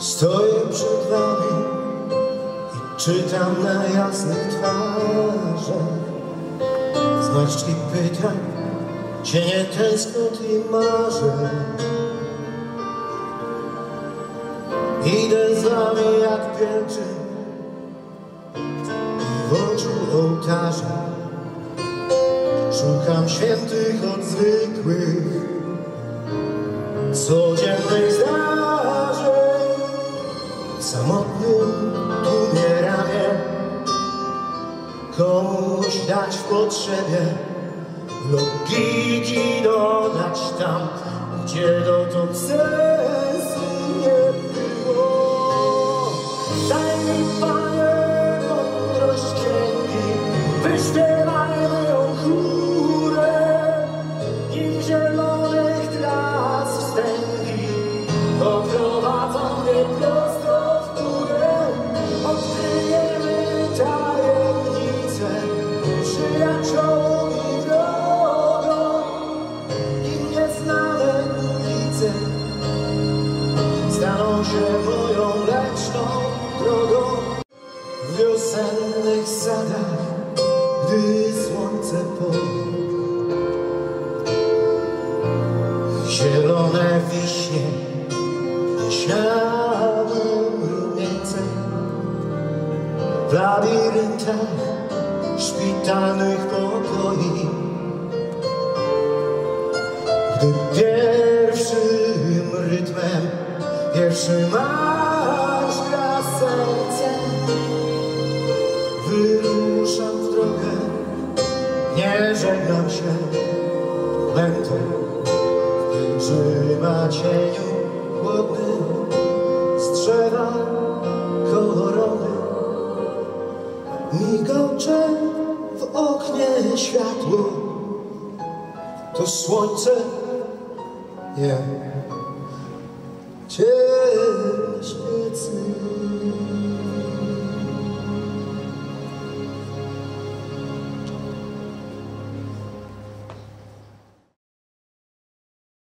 Stoję przed wami i czytam na jasnych twarzach. Zmarszczki pytań, cienie tęsknot i marzeń. Idę z wami jak pielgrzym w oczu ołtarza. Szukam świętych od zwykłych codziennych zdarzeń Samotnym tłumie ramię Komuś dać w potrzebie Logiki dodać tam Gdzie dotąd sensu się moją leczną drogą W wiosennych sadach Gdy słońce poje Zielone wiśnie Śmiałym rumieńcem W labiryntach szpitalnych pokoi. Gdy pierwszym rytmem Pierwszy marsz gra serce. Wyruszam w drogę. Nie żegnam się. Będę Pielgrzyma cieniu chłodnym z drzewa kolorowy. Migocze w oknie światło. To słońce. Nie Cheers.